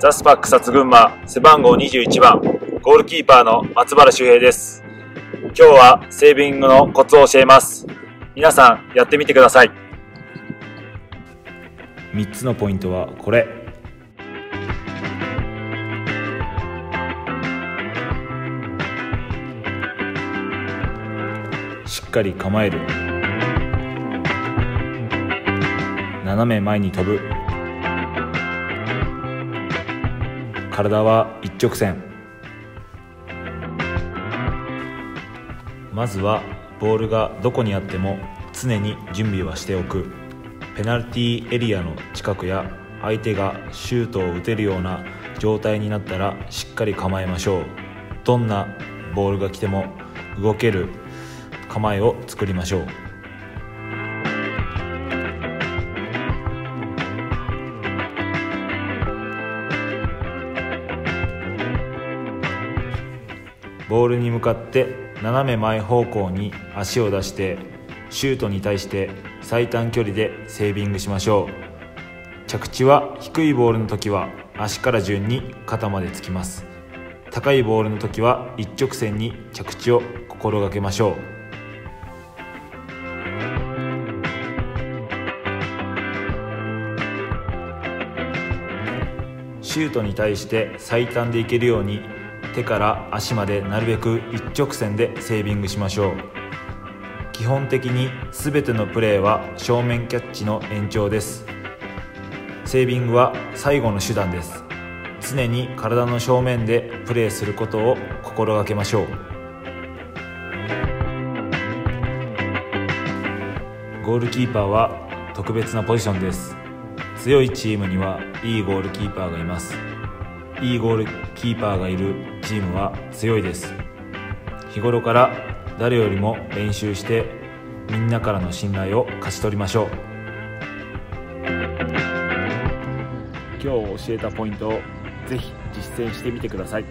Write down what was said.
ザスパック薩群馬背番号21番ゴールキーパーの松原周平です。今日はセービングのコツを教えます。皆さんやってみてください。3つのポイントはこれ。しっかり構える。斜め前に飛ぶ。体は一直線。まずはボールがどこにあっても常に準備はしておく。ペナルティーエリアの近くや相手がシュートを打てるような状態になったらしっかり構えましょう。どんなボールが来ても動ける構えを作りましょう。ボールに向かって斜め前方向に足を出してシュートに対して最短距離でセービングしましょう。着地は低いボールの時は足から順に肩までつきます。高いボールの時は一直線に着地を心がけましょう。シュートに対して最短でいけるように手から足までなるべく一直線でセービングしましょう。基本的に全てのプレーは正面キャッチの延長です。セービングは最後の手段です。常に体の正面でプレーすることを心がけましょう。ゴールキーパーは特別なポジションです。強いチームにはいいゴールキーパーがいます。いいゴールキーパーがいるチームは強いです。日頃から誰よりも練習してみんなからの信頼を勝ち取りましょう。今日教えたポイントをぜひ実践してみてください。